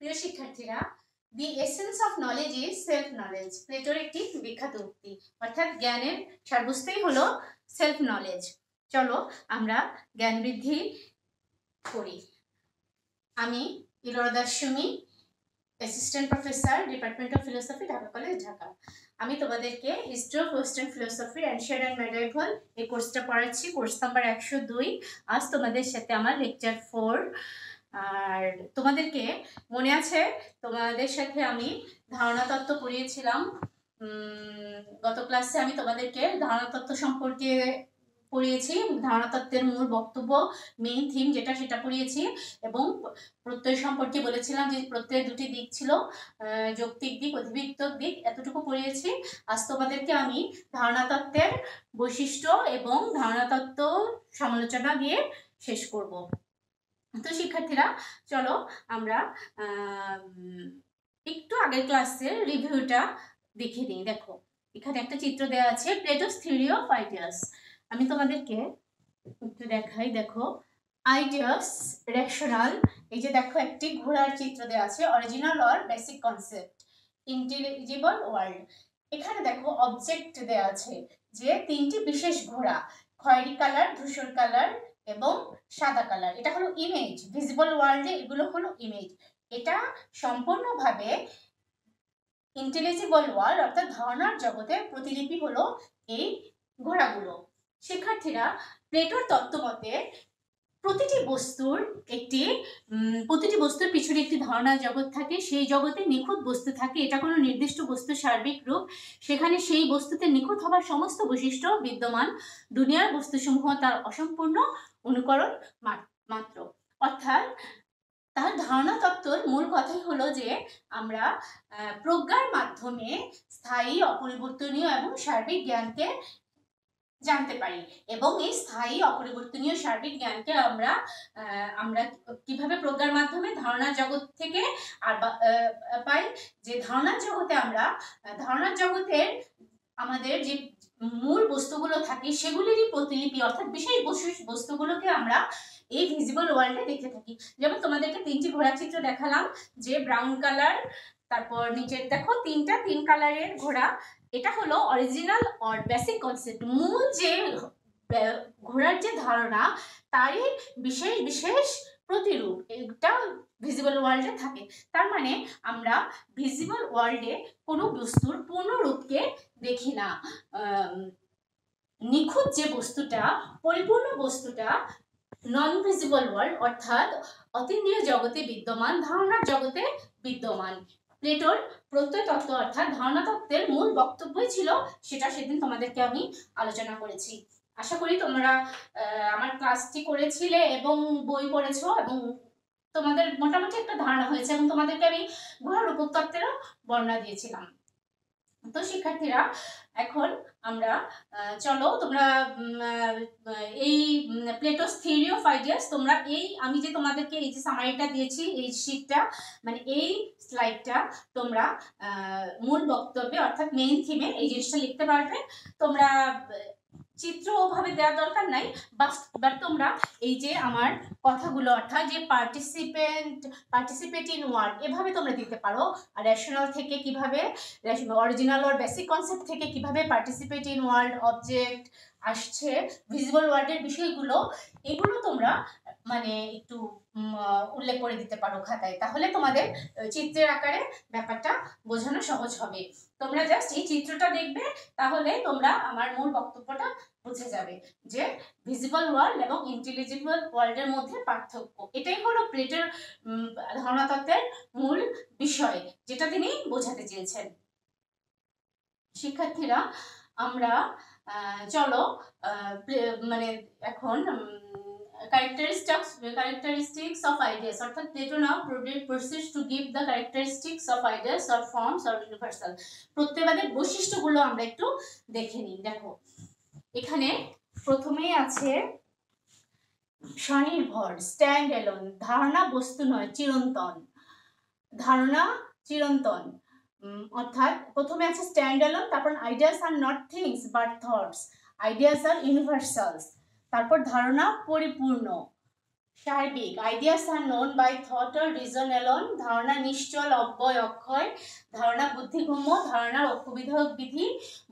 প্রিয় শিক্ষার্থীরা the essence of knowledge is self knowledge প্লেটোর একটি বিখ্যাত উক্তি। অর্থাৎ জ্ঞানের সারবস্তুই হলো সেলফ নলেজ চলো আমরা জ্ঞান বৃদ্ধি করি। আমি Ellora দাসুমি assistant professor department of philosophy Dhaka college Dhaka. আমি তোমাদেরকে history of western philosophy and and medieval এই কোর্সটা পড়াচ্ছি। কোর্স নাম্বার একশো দুই। আজ তোমাদের সাথে আমার লেকচার ফোর আর তোমাদেরকে মনে আছে? তোমাদের সাথে আমি ধারণা তত্ত্ব পড়িয়েছিলাম গত ক্লাসে আমি তোমাদেরকে ধারণা তত্ত্ব সম্পর্কে পড়িয়েছি। ধারণা তত্ত্বের মূল বক্তব্য মেইন থিম যেটা সেটা পড়িয়েছি এবং প্রত্যয় সম্পর্কে বলেছিলাম যে প্রত্যয়ের দুটি দিক ছিল যৌক্তিক দিক অধিবৃত্তক দিক, এতটুকু পড়িয়েছি। আজ তোমাদেরকে আমি ধারণা তত্ত্বের বৈশিষ্ট্য এবং ধারণা তত্ত্ব সমালোচনা দিয়ে শেষ করব। তো শিক্ষার্থীরা, চলো আমরা একটু আগের ক্লাসের রিভিউটা দেখে নিই। দেখো, এখানে একটা চিত্র দেওয়া আছে প্লেটোস থিওরি অফ আইডিয়াস আমি তোমাদেরকে একটু দেখাই, দেখো। আইডিয়াস রেশনাল এই যে দেখো, একটি ঘোড়ার চিত্র দেওয়া আছে original or basic concept intelligible world এখানে দেখো অবজেক্ট দেওয়া আছে যে তিনটি বিশেষ ঘোড়া, খয়েরি কালার, ধূসর কালার এবং সাদা কালার এটা হলো ইমেজ ভিজিবল ওয়ার্ল্ডে এগুলো হলো ইমেজ এটা সম্পূর্ণভাবে ইন্টেলিজিবল ওয়ার্ল্ড অর্থাৎ ধারণার জগতের প্রতিলিপি হলো এই ঘোড়াগুলো। শিক্ষার্থীরা প্লেটোর তত্ত্বমতে প্রতিটি বস্তুর একটি প্রতিটি বস্তুর পিছনে একটি ধারণা জগৎ থাকে, সেই জগতে নিখুঁত বস্তু থাকে, এটা কোনো নির্দিষ্ট বস্তু সার্বিক রূপ। সেখানে সেই বস্তুতে নিখুঁত হবার সমস্ত বৈশিষ্ট্য বিদ্যমান। দুনিয়ার বস্তুসমূহ তার অসম্পূর্ণ অনুকরণ মাত্র। অর্থাৎ তার ধারণা তত্ত্বর মূল কথাই হলো যে আমরা প্রজ্ঞার মাধ্যমে স্থায়ী, অপরিবর্তনীয় এবং সার্বিক জ্ঞানকে জানতে পারি। এবং এই স্থায়ী অপরিবর্তনীয় সার্বিক জ্ঞানকে আমরা আমরা কীভাবে প্রজ্ঞার মাধ্যমে ধারণা জগৎ থেকে আর পাই? যে ধারণার জগতে আমরা, ধারণার জগতের আমাদের যে মূল বস্তুগুলো থাকে, সেগুলিরই প্রতিলিপি অর্থাৎ বিশেষ বিশেষ বস্তুগুলোকে আমরা এই ভিজিবল ওয়ার্ল্ডে দেখতে থাকি। যেমন তোমাদেরকে তিনটি ঘোড়া চিত্র দেখালাম, যে ব্রাউন কালার তারপর নিচের, দেখো তিনটা তিন কালারের ঘোড়া এটা হলো অরিজিনাল অর বেসিক কনসেপ্ট মূল যে ঘোড়ার যে ধারণা, তারই বিশেষ বিশেষ প্রতিরূপ। এটা ভিজিবল ওয়ার্ল্ডে থাকে। তার মানে আমরা ভিজিবল ওয়ার্ল্ডে কোনো বস্তুর পূর্ণরূপকে দেখি না। নিখুঁত যে বস্তুটা, পরিপূর্ণ বস্তুটা নন ভিজিবল ওয়ার্ল্ড অর্থাৎ অতীন্দ্রিয় জগতে বিদ্যমান, ধারণার জগতে বিদ্যমান। প্লেটোর প্রত্যয় তত্ত্ব অর্থাৎ ধারণা তত্ত্বের মূল বক্তব্যই ছিল, সেটা সেদিন তোমাদেরকে আমি আলোচনা করেছি। আশা করি তোমরা আমার ক্লাসটি করেছিলে এবং বই পড়েছ এবং তোমাদের মোটামুটি একটা ধারণা হয়েছে এবং তোমাদেরকে আমি ঘোড়ার উপতত্ত্বেরও বর্ণনা দিয়েছিলাম। তো শিক্ষার্থীরা, এখন আমরা চলো তোমরা এই প্লেটোস থিওরি অফ আইডিয়াস তোমরা এই, আমি যে তোমাদেরকে এই যে সামারিটা দিয়েছি, এই শিটটা মানে এই স্লাইডটা তোমরা মূল বক্তব্যে, অর্থাৎ মেইন থিমে এই জিনিসটা লিখতে পারবে। তোমরা চিত্র ওভাবে দেওয়ার দরকার নাই। বাট তোমরা এই যে আমার কথাগুলো, অর্থাৎ যে পার্টিসিপেন্ট পার্টিসিপেট ইন ওয়ার্ড এভাবে তোমরা দিতে পারো। আর রেশনাল থেকে কীভাবে অরিজিনাল ওর বেসিক কনসেপ্ট থেকে কীভাবে পার্টিসিপেট ইন ওয়ার্ল্ড অবজেক্ট আসছে ভিজিবল ওয়ার্ল্ডের বিষয়গুলো, এগুলো তোমরা মানে একটু উল্লেখ করে দিতে পারো খাতায়। তাহলে তোমাদের চিত্রের আকারে ব্যাপারটা বোঝানো সহজ হবে। তোমরা জাস্ট এই চিত্রটা দেখবে, তাহলে তোমরা আমার মূল বক্তব্যটা বুঝে যাবে যে ভিজিবল ওয়ার্ল্ড এবং ইন্টেলিজিবল ওয়ার্ল্ডের মধ্যে পার্থক্য। এটাই হলো প্লেটের ধারণাতত্ত্বের মূল বিষয়, যেটা তিনি বোঝাতে চেয়েছেন। শিক্ষার্থীরা, আমরা চলো মানে এখন characteristics characteristics of ideas. অর্থাৎ Plato now proceeds to give the characteristics of ideas or forms or universal. প্রত্যয়বাদের বৈশিষ্ট্যগুলো আমরা একটু দেখে নিই। দেখো, এখানে প্রথমেই আছে স্বনির্ভর স্ট্যান্ড এলোন ধারণা বস্তু নয়, চিরন্তন। ধারণা চিরন্তন। অর্থাৎ প্রথমে আছে স্ট্যান্ড এলোন তারপর ideas are not things but thoughts ideas are universals তারপর ধারণা পরিপূর্ণ। সার্বিক ideas are known by thought or reason alone ধারণা নিশ্চল, অব্যয়, অক্ষয়, ধারণা বুদ্ধিগম্য, ধারণার অপবিধায়ক বিধি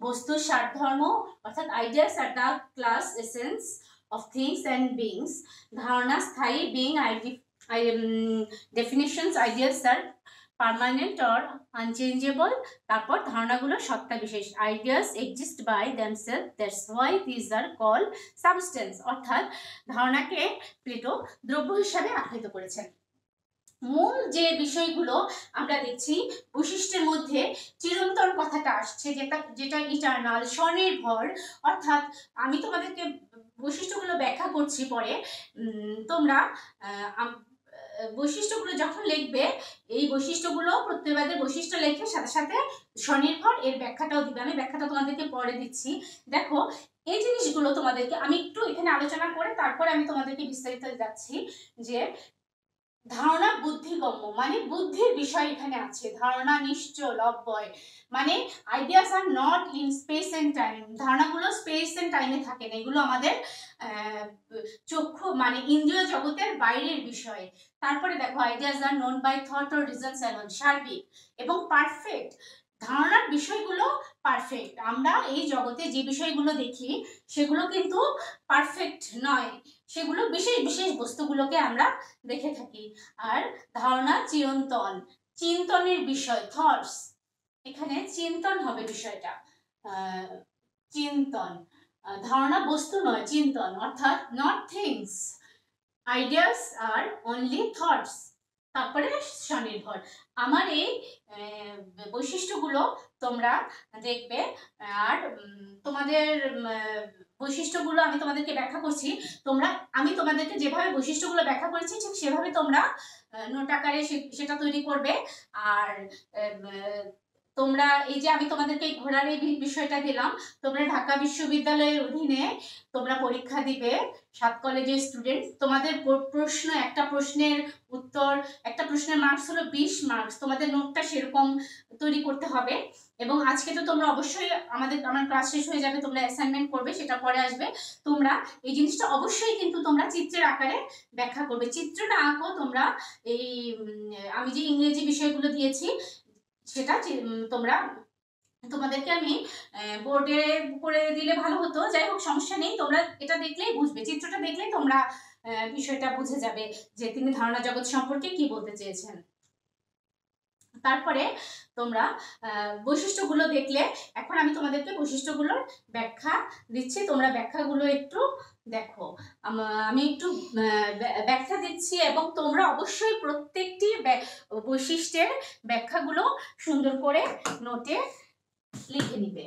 বস্তুর সারধর্ম, অর্থাৎ ideas are the class essence of things and beings ধারণা স্থায়ী being idea definitions ideas are permanent or unchangeable তারপর ধারণাগুলো সত্তা বিশেষ। Ideas exist by themselves that's why these are call substance অর্থাৎ ধারণাকে প্লেটো দ্রব্য হিসাবে আখ্যায়িত করেছেন। মূল যে বিষয়গুলো আমরা দেখছি, বৈশিষ্ট্যের মধ্যে চিরন্তন কথাটা আসছে, যেটা যেটা ইটার্নাল স্বনির্ভর, অর্থাৎ আমি তোমাদেরকে বৈশিষ্ট্যগুলো ব্যাখ্যা করছি পরে তোমরা বৈশিষ্ট্যগুলো যখন লিখবে এই বৈশিষ্ট্যগুলো প্রত্যয়বাদের বৈশিষ্ট্য লেখে সাথে সাথে স্বনির্ভর এর ব্যাখ্যাটাও দিবে। আমি ব্যাখ্যাটা তোমাদেরকে পরে দিচ্ছি। দেখো, এই জিনিসগুলো তোমাদেরকে আমি একটু এখানে আলোচনা করে তারপরে আমি তোমাদেরকে বিস্তারিত যাচ্ছি যে ধারণা বুদ্ধিগম্য মানে বুদ্ধির বিষয় এখানে আছে, ধারণা নিশ্চল অব্যয় মানে ideas are not in space and time ধারণাগুলো স্পেস এন্ড টাইমে থাকে না, এগুলো আমাদের চক্ষু মানে ইন্দ্রিয় জগতের বাইরের বিষয়। তারপরে দেখো ideas are known by thought or reason alone সার্বিক এবং পারফেক্ট ধারণার বিষয়গুলো পারফেক্ট আমরা এই জগতে যে বিষয়গুলো দেখি, সেগুলো কিন্তু পারফেক্ট নয়। সেগুলো বিশেষ বিশেষ বস্তুগুলোকে আমরা দেখে থাকি। আর ধারণা চিরন্তন। চিন্তনের বিষয় থটস এখানে চিন্তন হবে বিষয়টা। চিন্তন। ধারণা বস্তু নয়, চিন্তন। অর্থাৎ not things ideas are only thoughts তারপরে স্বনির্ভর। আমার এই বৈশিষ্ট্যগুলো তোমরা দেখবে। আর তোমাদের বৈশিষ্ট্যগুলো আমি তোমাদেরকে ব্যাখ্যা করছি। তোমরা, আমি তোমাদেরকে যেভাবে বৈশিষ্ট্যগুলো ব্যাখ্যা করেছি, ঠিক সেভাবে তোমরা নোট আকারে সেটা তৈরি করবে। আর তোমরা, এই যে আমি তোমাদেরকে এই ঘোরার এই বিষয়টা দিলাম, তোমরা ঢাকা বিশ্ববিদ্যালয়ের অধীনে তোমরা পরীক্ষা দিবে, সাত কলেজের স্টুডেন্ট তোমাদের প্রশ্ন, একটা প্রশ্নের উত্তর, একটা প্রশ্নের মার্কস হলো বিশ মার্কস তোমাদের নোটটা সেরকম তৈরি করতে হবে। এবং আজকে তো তোমরা অবশ্যই আমাদের, আমার ক্লাস শেষ হয়ে যাবে, তোমরা অ্যাসাইনমেন্ট করবে, সেটা পরে আসবে। তোমরা এই জিনিসটা অবশ্যই কিন্তু তোমরা চিত্রের আকারে ব্যাখ্যা করবে। চিত্রটা আঁকো তোমরা। এই আমি যে ইংরেজি বিষয়গুলো দিয়েছি সেটা তোমরা, তোমাদেরকে আমি বোর্ডে করে দিলে ভালো হতো। যাই হোক, সমস্যা নেই, তোমরা এটা দেখলেই বুঝবে। চিত্রটা দেখলেই তোমরা বিষয়টা বুঝে যাবে যে তিনি ধারণা জগৎ সম্পর্কে কি বলতে চেয়েছেন। তারপরে তোমরা বৈশিষ্ট্যগুলো দেখলে, এখন আমি তোমাদেরকে বৈশিষ্ট্যগুলোর ব্যাখ্যা দিচ্ছি। তোমরা ব্যাখ্যাগুলো একটু দেখো। আমি একটু ব্যাখ্যা দিচ্ছি এবং তোমরা অবশ্যই প্রত্যেকটি বৈশিষ্ট্যের ব্যাখ্যাগুলো সুন্দর করে নোটে লিখে নিবে।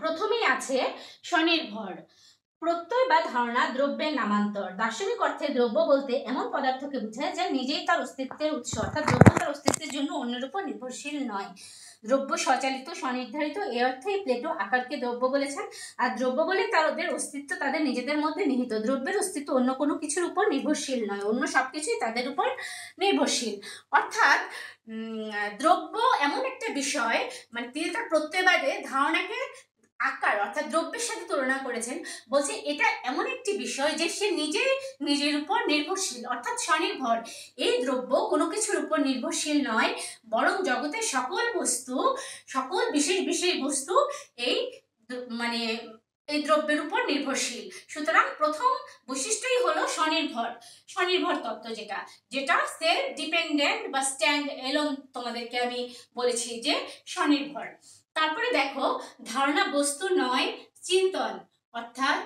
প্রথমেই আছে স্বনির্ভর। প্রত্যয় বা ধারণা দ্রব্যের নামান্তর। দার্শনিক অর্থে দ্রব্য বলতে এমন পদার্থকে বোঝায় যা নিজেই তার অস্তিত্বের উৎস, অর্থাৎ দ্রব্য তার অস্তিত্বের জন্য অন্যের উপর নির্ভরশীল নয়। দ্রব্য স্বচালিত, স্বনির্ধারিত এ অর্থেই প্লেটো আকারকে দ্রব্য বলেছেন। আর দ্রব্য বলে তাদের অস্তিত্ব তাদের নিজেদের মধ্যে নিহিত। দ্রব্যের অস্তিত্ব অন্য কোনো কিছুর উপর নির্ভরশীল নয়, অন্য সব কিছুই তাদের উপর নির্ভরশীল। অর্থাৎ দ্রব্য এমন একটা বিষয় মানে তিনি তার প্রত্যয়বাদে ধারণাকে আকার অর্থাৎ দ্রব্যের সাথে তুলনা করেছেন, বলছে এটা এমন একটি বিষয় যে সে নিজে নিজের উপর নির্ভরশীল, অর্থাৎ স্বনির্ভর। এই দ্রব্য কোনো কিছুর উপর নির্ভরশীল নয়, বরং জগতের সকল বস্তু, সকল বিশেষ বিশেষ বস্তু এই মানে এই দ্রব্যের উপর নির্ভরশীল। সুতরাং প্রথম বৈশিষ্ট্যই হলো স্বনির্ভর স্বনির্ভর তত্ত্ব যেটা যেটা সেলফ ডিপেন্ডেন্ট বা স্ট্যান্ড এলন তোমাদেরকে আমি বলেছি যে স্বনির্ভর। তারপরে দেখো, ধারণা বস্তু নয়, চিন্তন। অর্থাৎ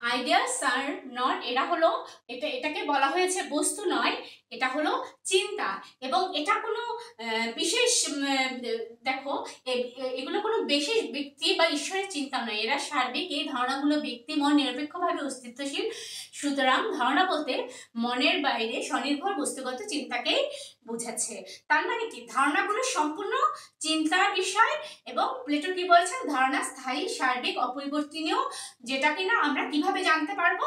আইডিয়াস আর নট এটা হলো, এটা, এটাকে বলা হয়েছে বস্তু নয়, এটা হলো চিন্তা। এবং এটা কোনো বিশেষ দেখো এগুলো কোনো বিশেষ ব্যক্তি বা ঈশ্বরের চিন্তা নয়। এরা সার্বিক, এই ধারণাগুলো ব্যক্তি, মন নিরপেক্ষভাবে অস্তিত্বশীল। সুতরাং ধারণা বলতে মনের বাইরে স্বনির্ভর বস্তুগত চিন্তাকেই বোঝাচ্ছে তার মানে কি? ধারণাগুলো সম্পূর্ণ চিন্তার বিষয় এবং প্লেটো কি বলছেন ধারণা স্থায়ী, সার্বিক, অপরিবর্তনীয়, যেটা কিনা আমরা কীভাবে জানতে পারব?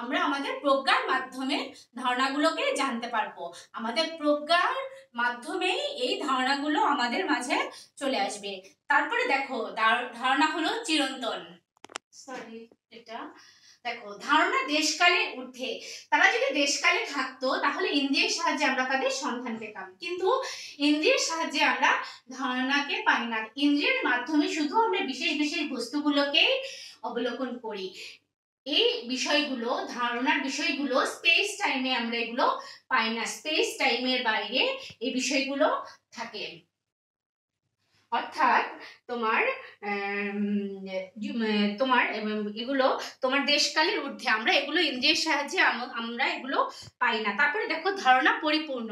আমরা আমাদের প্রজ্ঞার মাধ্যমে ধারণাগুলোকে জানতে পারব। আমাদের প্রজ্ঞার মাধ্যমেই এই ধারণাগুলো আমাদের মাঝে চলে আসবে। তারপরে দেখো ধারণা হলো চিরন্তন। সরি এটা দেখো, ধারণা দেশকালের ঊর্ধ্বে তারা যদি দেশকালে থাকতো, তাহলে ইন্দ্রিয়ের সাহায্যে আমরা তাদের সন্ধান পেতাম। কিন্তু ইন্দ্রিয়ের সাহায্যে আমরা ধারণাকে পাই না। ইন্দ্রিয়ের মাধ্যমে শুধু আমরা বিশেষ বিশেষ বস্তুগুলোকে অবলোকন করি। এই বিষয়গুলো, ধারণার বিষয়গুলো স্পেস টাইমে আমরা এগুলো পাই না। স্পেস টাইমের বাইরে এই বিষয়গুলো থাকে। অর্থাৎ তোমার তোমার এগুলো তোমার দেশকালের ঊর্ধ্বে। আমরা এগুলো ইন্দ্রিয়ের সাহায্যে আমরা এগুলো পাই না। তারপরে দেখো, ধারণা পরিপূর্ণ।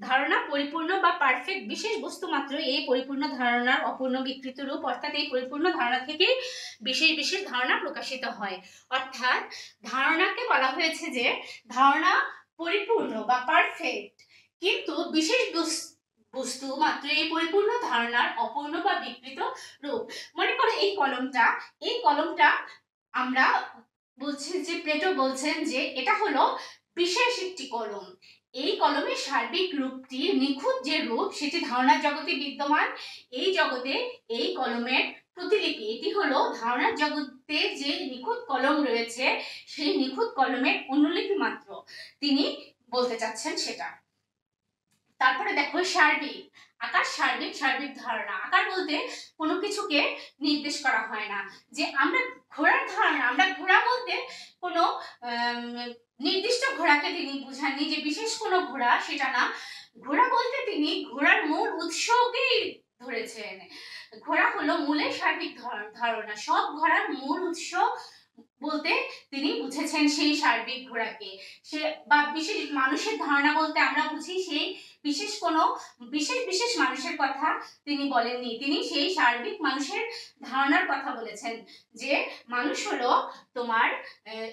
ধারণা পরিপূর্ণ বা পারফেক্ট বিশেষ বস্তু মাত্র এই পরিপূর্ণ ধারণার অপূর্ণ বিকৃত রূপ, অর্থাৎ এই পরিপূর্ণ ধারণা থেকে বিশেষ বিশেষ ধারণা প্রকাশিত হয়। অর্থাৎ ধারণাকে বলা হয়েছে যে, ধারণা পরিপূর্ণ বা পারফেক্ট কিন্তু বিশেষ বস্তু মাত্র এই পরিপূর্ণ ধারণার অপূর্ণ বা বিকৃত রূপ। মনে করো এই কলমটা এই কলমটা আমরা বলছেন যে, প্লেটো বলছেন যে, এটা হলো বিশেষ একটি কলম। এই কলমের সার্বিক রূপটি নিখুঁত যে রূপ, সেটি ধারণার জগতে বিদ্যমান। এই জগতে এই কলমের প্রতিলিপি, এটি হলো ধারণার জগতে যে নিখুঁত কলম রয়েছে, সেই নিখুঁত কলমের অনুলিপি মাত্র। তিনি বলতে চাচ্ছেন সেটা। তারপরে দেখো সার্বিক। আকার সার্বিক সার্বিক ধারণা। আকার বলতে কোনো কিছুকে নির্দেশ করা হয় না। যে আমরা ঘোড়ার ধারণা, আমরা ঘোড়া বলতে কোনো নির্দিষ্ট ঘোড়াকে তিনি বুঝাননি, যে বিশেষ কোনো ঘোড়া, সেটা না। ঘোড়া বলতে তিনি ঘোড়ার মূল উৎসকেই ধরেছেন। ঘোড়া হলো মূলের সার্বিক ধারণা। সব ঘোড়ার মূল উৎস বলতে তিনি বুঝেছেন সেই সার্বিক ঘোড়াকে। সে বা বিশেষ মানুষের ধারণা বলতে আমরা বুঝি সেই বিশেষ কোনো বিশেষ বিশেষ মানুষের কথা তিনি বলেননি। তিনি সেই সার্বিক মানুষের ধারণার কথা বলেছেন যে মানুষ হলো তোমার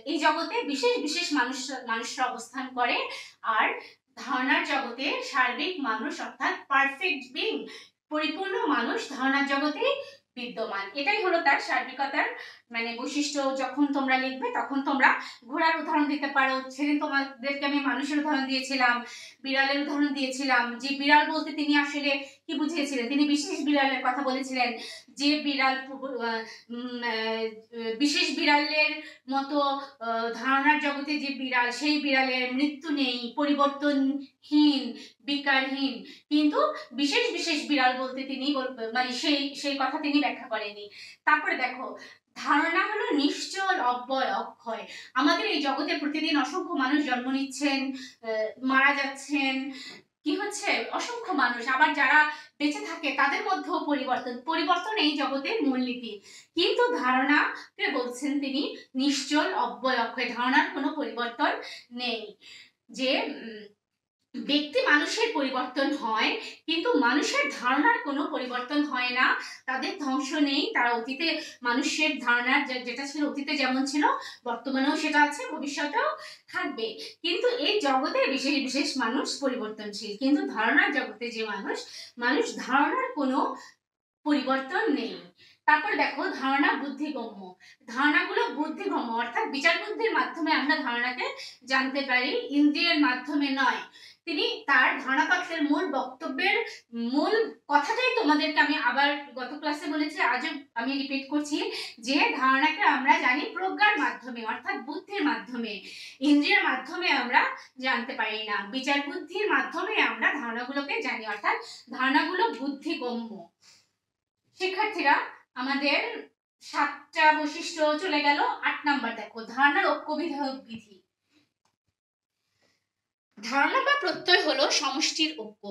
এই জগতে বিশেষ বিশেষ মানুষ, মানুষরা অবস্থান করে আর ধারণার জগতে সার্বিক মানুষ অর্থাৎ পারফেক্ট বিং পরিপূর্ণ মানুষ ধারণার জগতে বিদ্যমান। এটাই হলো তার সার্বিকতার মানে বৈশিষ্ট্য। যখন তোমরা লিখবে, তখন তোমরা ঘোড়ার উদাহরণ দিতে পারো। সেদিন তোমাদেরকে আমি মানুষের উদাহরণ দিয়েছিলাম, বিড়ালের উদাহরণ দিয়েছিলাম। যে বিড়াল বলতে তিনি আসলে কি বুঝিয়েছিলেন? তিনি বিশেষ বিড়ালের কথা বলেছিলেন যে বিড়াল বিশেষ বিড়ালের মতো ধারণার জগতে যে বিড়াল, সেই বিড়ালের মৃত্যু নেই, পরিবর্তনহীন, বিকারহীন। কিন্তু বিশেষ বিশেষ বিড়াল বলতে তিনি মানে সেই সেই কথা তিনি ব্যাখ্যা করেনি তারপরে দেখো, ধারণা হলো নিশ্চল অব্যয়, অক্ষয়। আমাদের এই জগতে প্রতিদিন অসংখ্য মানুষ জন্ম নিচ্ছেন মারা যাচ্ছেন কি হচ্ছে? অসংখ্য মানুষ, আবার যারা বেঁচে থাকে, তাদের মধ্যেও পরিবর্তন পরিবর্তন এই জগতের মূলনীতি কিন্তু ধারণা ধারণাকে বলছেন তিনি? নিশ্চল অব্যয় অক্ষয়, ধারণার কোনো পরিবর্তন নেই। যে ব্যক্তি মানুষের পরিবর্তন হয়, কিন্তু মানুষের ধারণার কোনো পরিবর্তন হয় না। তাদের ধ্বংস নেই। তারা অতীতে মানুষের ধারণার যেটা ছিল অতীতে যেমন ছিল, বর্তমানেও সেটা আছে, ভবিষ্যতেও থাকবে। কিন্তু এই জগতে বিশেষ বিশেষ মানুষ পরিবর্তনশীল। কিন্তু ধারণার জগতে যে মানুষ মানুষ ধারণার কোনো পরিবর্তন নেই। তারপর দেখো, ধারণা বুদ্ধিগম্য ধারণাগুলো বুদ্ধিগম্য অর্থাৎ বিচার বুদ্ধির মাধ্যমে আমরা ধারণাকে জানতে পারি। ইন্দ্রিয়ের মাধ্যমে নয়। তিনি তার ধারণাতত্ত্বের মূল বক্তব্যের মূল কথাটাই তোমাদেরকে আমি আবার গত ক্লাসে বলেছি, আজও আমি রিপিট করছি যে ধারণাকে আমরা জানি প্রজ্ঞার মাধ্যমে, অর্থাৎ বুদ্ধির মাধ্যমে, ইন্দ্রিয়ের মাধ্যমে আমরা জানতে পারি না। বিচার বুদ্ধির মাধ্যমে আমরা ধারণাগুলোকে জানি, অর্থাৎ ধারণাগুলো বুদ্ধিগম্য। শিক্ষার্থীরা, আমাদের সাতটা বৈশিষ্ট্য চলে গেল। আট নাম্বার দেখো, ধারণার ঐক্য বিধায়ক বিধি। ধারণা বা প্রত্যয় হলো সমষ্টির ঐক্য।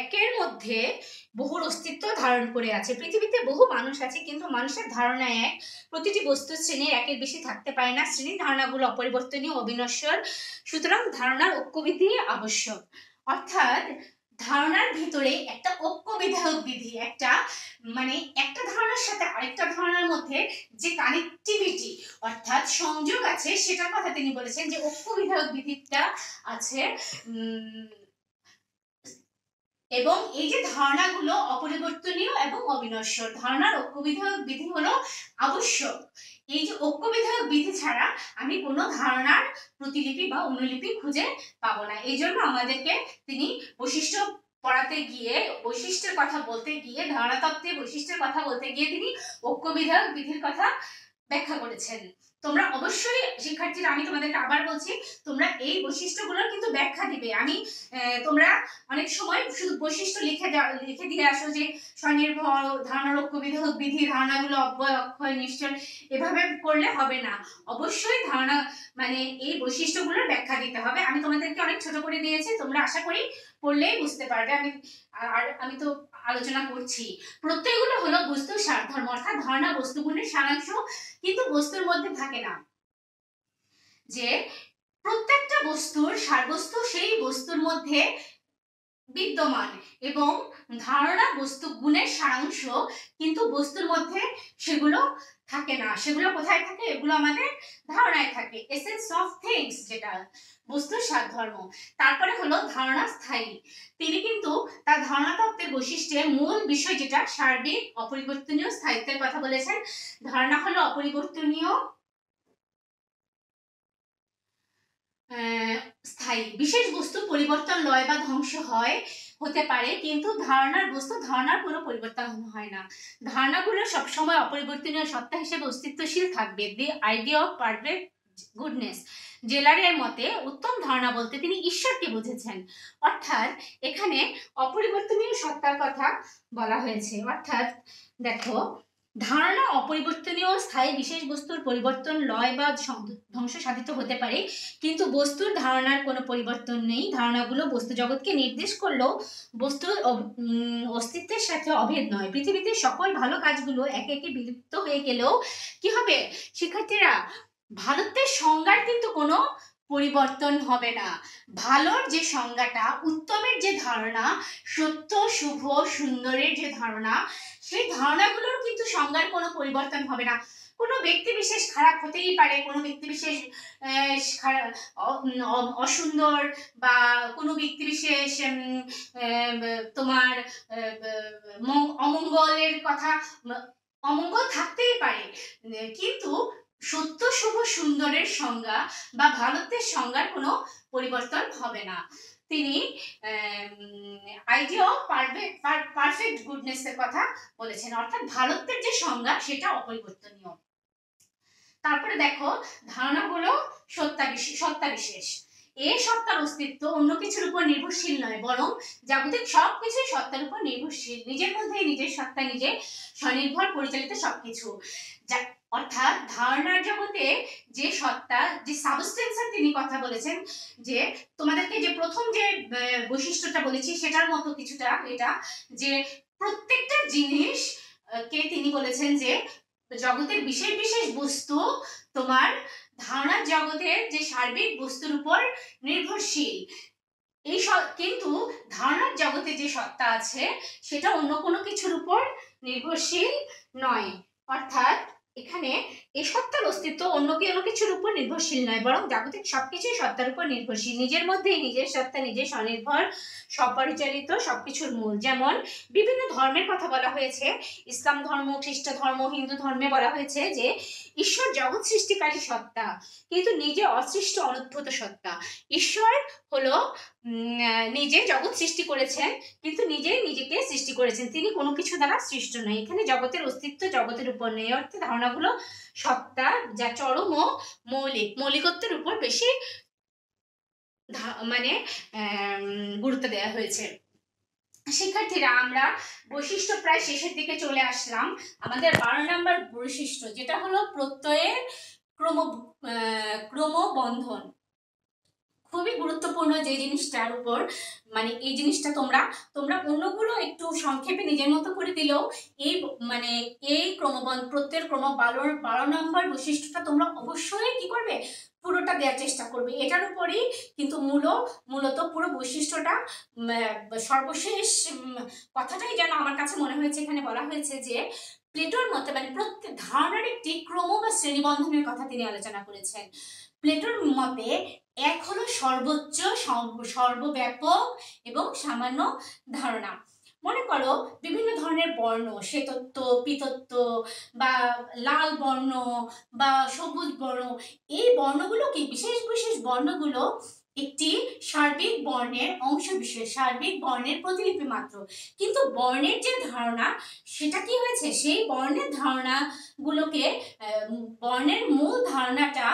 একের মধ্যে বহুর অস্তিত্ব ধারণ করে আছে। পৃথিবীতে বহু মানুষ আছে, কিন্তু মানুষের ধারণা এক। প্রতিটি বস্তু শ্রেণির একের বেশি থাকতে পারে না। শ্রেণির ধারণাগুলো অপরিবর্তনীয় অবিনশ্বর। সুতরাং ধারণার ঐক্যবিধি আবশ্যক। অর্থাৎ ধারণার ভিতরে একটা ঐক্য বিধায়ক বিধি, একটা মানে একটা ধারণার সাথে আরেকটা ধারণার মধ্যে যে কানেক্টিভিটি অর্থাৎ সংযোগ আছে, সেটার কথা তিনি বলেছেন যে ঐক্য বিধায়ক বিধিটা আছে এবং এই যে ধারণাগুলো অপরিবর্তনীয় এবং অবিনশ্বর, ধারণার ঐক্য বিধায়ক বিধি হলো আবশ্যক। এই যে ঐক্য বিধায়ক বিধি ছাড়া আমি কোনো ধারণার প্রতিলিপি বা অনুলিপি খুঁজে পাবো না। এই জন্য আমাদেরকে তিনি বৈশিষ্ট্য পড়াতে গিয়ে, বৈশিষ্ট্যের কথা বলতে গিয়ে, ধারণাতত্ত্বে বৈশিষ্ট্যের কথা বলতে গিয়ে তিনি ঐক্য বিধায়ক বিধির কথা ব্যাখ্যা করেছেন। তোমরা অবশ্যই শিক্ষার্থীরা, আমি তোমাদেরকে আবার বলছি, তোমরা এই বৈশিষ্ট্যগুলোর কিন্তু ব্যাখ্যা দিবে। আমি তোমরা অনেক সময় শুধু বৈশিষ্ট্য লিখে লিখে দিয়ে আসো যে স্বনির্ভর ধারণারক্ষ বিধক বিধি, ধারণাগুলো অব্যয়, অক্ষয়, নিশ্চয়, এভাবে করলে হবে না। অবশ্যই ধারণা মানে এই বৈশিষ্ট্যগুলোর ব্যাখ্যা দিতে হবে। আমি তোমাদেরকে অনেক ছোট করে দিয়েছি, তোমরা আশা করি পড়লেই বুঝতে পারবে। আমি, আর আমি তো আলোচনা করছি। প্রত্যয়গুলো হলো বস্তুর সারধর্ম, অর্থাৎ ধারণা বস্তুগুলির সারাংশ, কিন্তু বস্তুর মধ্যে থাকে না। যে প্রত্যেকটা বস্তুর সারবস্তু সেই বস্তুর মধ্যে বিদ্যমান এবং ধারণা, বস্তু, গুণের সারাংশ, কিন্তু বস্তুর মধ্যে সেগুলো থাকে না। সেগুলো কোথায় থাকে? এগুলো আমাদের ধারণায় থাকে। এসেন্স অফ থিংস যেটা বস্তুর ধর্ম। তারপরে হলো ধারণা স্থায়ী। তিনি কিন্তু তার ধারণা তত্ত্বের বৈশিষ্ট্যে মূল বিষয় যেটা, সার্বিক, অপরিবর্তনীয়, স্থায়িত্বের কথা বলেছেন। ধারণা হলো অপরিবর্তনীয় স্থায়ী। বিশেষ বস্তু পরিবর্তন, লয় বা ধ্বংস হয়। হতে পারে, কিন্তু ধারণার বস্তু, ধারণার কোনো পরিবর্তন হয় না। ধারণাগুলো সবসময় অপরিবর্তনীয় সত্তা হিসেবে অস্তিত্বশীল থাকবে। The idea of perfect goodness জেলারের মতে, উত্তম ধারণা বলতে তিনি ঈশ্বরকে বুঝেছেন। অর্থাৎ, এখানে অপরিবর্তনীয় সত্তার কথা বলা হয়েছে। অর্থাৎ, দেখো ধারণা অপরিবর্তনীয় স্থায়ী বিশেষ বস্তুর পরিবর্তন, লয় বা ধ্বংস সাধিত হতে পারে। কিন্তু বস্তুর ধারণার কোনো পরিবর্তন নেই। ধারণাগুলো বস্তু জগৎকে নির্দেশ করলেও বস্তুর অস্তিত্বের সাথে অভেদ নয়। পৃথিবীতে সকল ভালো কাজগুলো একে একে বিলুপ্ত হয়ে গেলেও কি হবে? শিক্ষার্থীরা ভারতের সংজ্ঞার কিন্তু কোনো পরিবর্তন হবে না। ভালোর যে সংজ্ঞাটা, উত্তমের যে ধারণা, সত্য, শুভ, সুন্দরের যে ধারণা, সেই ধারণাগুলোর কিন্তু সংজ্ঞার কোনো পরিবর্তন হবে না। কোনো ব্যক্তি বিশেষ খারাপ হতেই পারে, কোনো ব্যক্তি বিশেষ অসুন্দর বা কোনো ব্যক্তি বিশেষ তোমার অমঙ্গলের কথা অমঙ্গল থাকতেই পারে। কিন্তু সত্য, শুভ, সুন্দরের সংজ্ঞা বা ভারতের সংজ্ঞার কোনো পরিবর্তন হবে না। তিনি আইডিয়া অফ পারফেক্ট গুডনেসের কথা বলেছেন। অর্থাৎ ভারতের যে সংজ্ঞা, সেটা অপরিবর্তনীয়। তারপরে দেখো ধারণা হলো সত্তা সত্তা বিশেষ এই সত্তার অস্তিত্ব অন্য কিছুর উপর নির্ভরশীল নয়, বরং জাগতিক সবকিছুই সত্তার উপর নির্ভরশীল। নিজের মধ্যে নিজের সত্তা নিজে স্বনির্ভর, পরিচালিত সবকিছু। যা অর্থাৎ ধারণার জগতে যে সত্তা, যে সাবস্টেন্সের তিনি কথা বলেছেন, যে তোমাদেরকে যে প্রথম যে বৈশিষ্ট্যটা বলেছি সেটার মতো কিছুটা এটা, যে প্রত্যেকটা জিনিস কে তিনি বলেছেন যে জগতের বিশেষ বিশেষ বস্তু তোমার ধারণার জগতের যে সার্বিক বস্তুর উপর নির্ভরশীল। এই কিন্তু ধারণার জগতে যে সত্তা আছে সেটা অন্য কোনো কিছুর উপর নির্ভরশীল নয়। অর্থাৎ এখানে এই সত্তার অস্তিত্ব অন্য কোনো কিছুর উপর নির্ভরশীল নয়, বরং জাগতিক সবকিছুই সত্তার উপর নির্ভরশীল। নিজের মধ্যেই নিজের সত্তা, নিজের স্বনির্ভর, স্বপরিচালিত সবকিছুর মূল। যেমন বিভিন্ন ধর্মের কথা বলা হয়েছে, ইসলাম ধর্ম, খ্রিস্ট ধর্ম, হিন্দু ধর্মে বলা হয়েছে যে ঈশ্বর জগৎ সৃষ্টিকারী সত্তা, কিন্তু নিজে অসৃষ্ট, অনুদ্ভূত সত্তা। ঈশ্বর হলো নিজে জগৎ সৃষ্টি করেছেন, কিন্তু নিজেই নিজেকে সৃষ্টি করেছেন। তিনি কোনো কিছু দ্বারা সৃষ্ট নয়। এখানে জগতের অস্তিত্ব জগতের উপর নেই। অর্থে ধারণাগুলো সত্তা যা চরম ও মৌলিক। মৌলিকত্বের উপর বেশি মানে গুরুত্ব দেওয়া হয়েছে। শিক্ষার্থীরা, আমরা বৈশিষ্ট্য প্রায় শেষের দিকে চলে আসলাম। আমাদের বারো নম্বর বৈশিষ্ট্য, যেটা হলো প্রত্যয়ের ক্রম ক্রমবন্ধন। খুবই গুরুত্বপূর্ণ যে জিনিসটার উপর মানে এই জিনিসটা তোমরা তোমরা অন্যগুলো একটু সংক্ষেপে নিজের মতো করে দিলেও এই মানে এই ক্রমবন্ধ প্রত্যেক ক্রম বারো বারো নম্বর বৈশিষ্ট্যটা তোমরা অবশ্যই কি করবে? পুরোটা দেওয়ার চেষ্টা করবে। এটার উপরেই কিন্তু মূল, মূলত পুরো বৈশিষ্ট্যটা সর্বশেষ কথাটাই যেন আমার কাছে মনে হয়েছে, এখানে বলা হয়েছে যে প্লেটোর মতে মানে প্রত্যেক ধারণার একটি ক্রম বা শ্রেণীবন্ধনের কথা তিনি আলোচনা করেছেন। প্লেটোর মতে, এক হলো সর্বোচ্চ সর্বব্যাপক এবং সামান্য ধারণা। মনে করো, বিভিন্ন ধরনের বর্ণ, শ্বেতত্ব, পিতত্ব বা লাল বর্ণ বা সবুজ বর্ণ, এই বর্ণগুলো কি বিশেষ বিশেষ বর্ণগুলো একটি সার্বিক বর্ণের অংশ বিশেষ, সার্বিক বর্ণের প্রতিলিপি মাত্র। কিন্তু বর্ণের যে ধারণা, সেটা কি হয়েছে? সেই বর্ণের ধারণাগুলোকে বর্ণের মূল ধারণাটা